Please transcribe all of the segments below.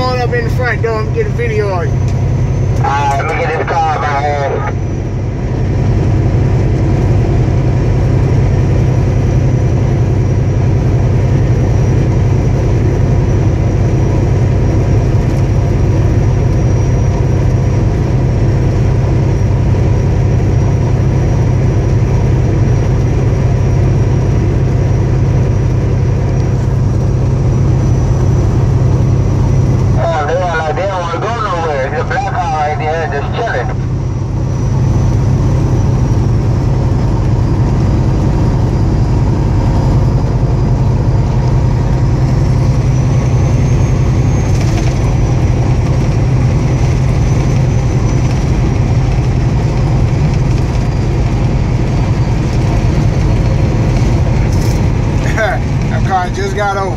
on up in the front door and get a video of you. Alright, let me get this car in my hand. Oh, they are like they don't want to go nowhere. There's a black car right there just chilling. Car just got over.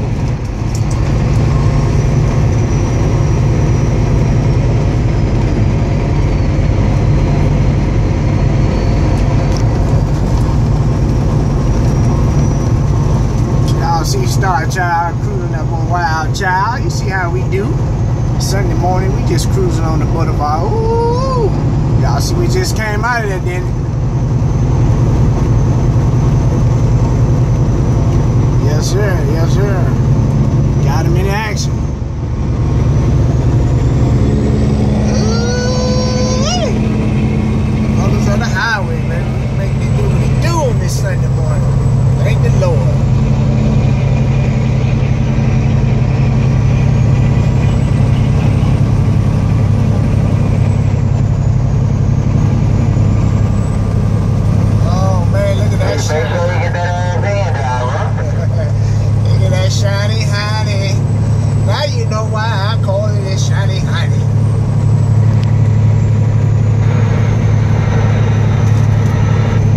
Y'all see Star Child cruising up on Wild Child. You see how we do. Sunday morning, we just cruising on the boulevard. Ooh! Y'all see we just came out of there, didn't it? Yes, sir. Yes, sir. Got him in action. Others on the highway, man. Make me do what he do on this Sunday morning. Thank the Lord. Oh man, look at that Make sure shit. you get that ass in, driver. Look at that shiny honey. Now you know why I call it a shiny honey.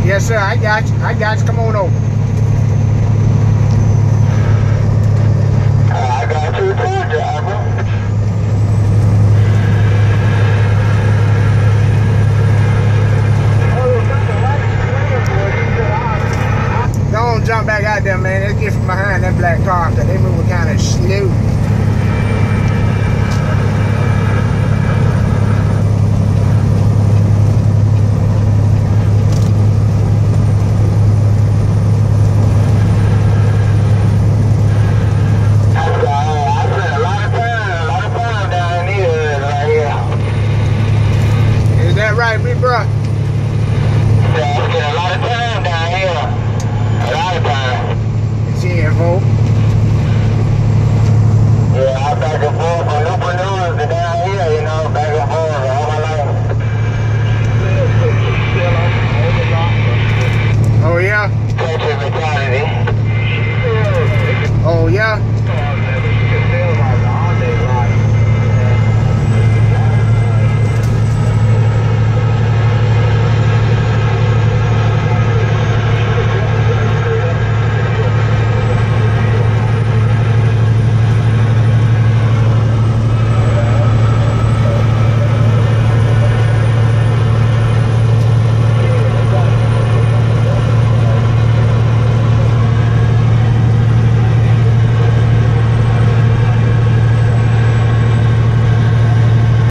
Yes, sir. I got you. I got you. Come on over. I got you too, driver. Don't jump back out there, man. Let's get from behind that black car because they moving kind of slow. Big Rock? Yeah, we get a lot of time down here. A lot of time. Is he involved?